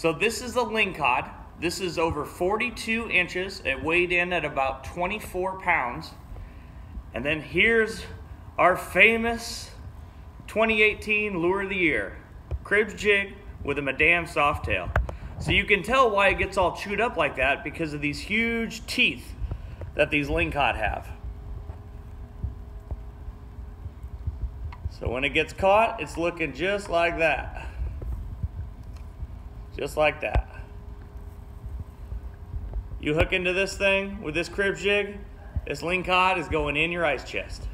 So this is a lingcod. This is over 42 inches. It weighed in at about 24 pounds. And then here's our famous 2018 Lure of the Year. Cribbs jig with a Madame Softail. So you can tell why it gets all chewed up like that because of these huge teeth that these lingcod have. So when it gets caught, it's looking just like that. Just like that. You hook into this thing with this Cribbs jig, this lingcod is going in your ice chest.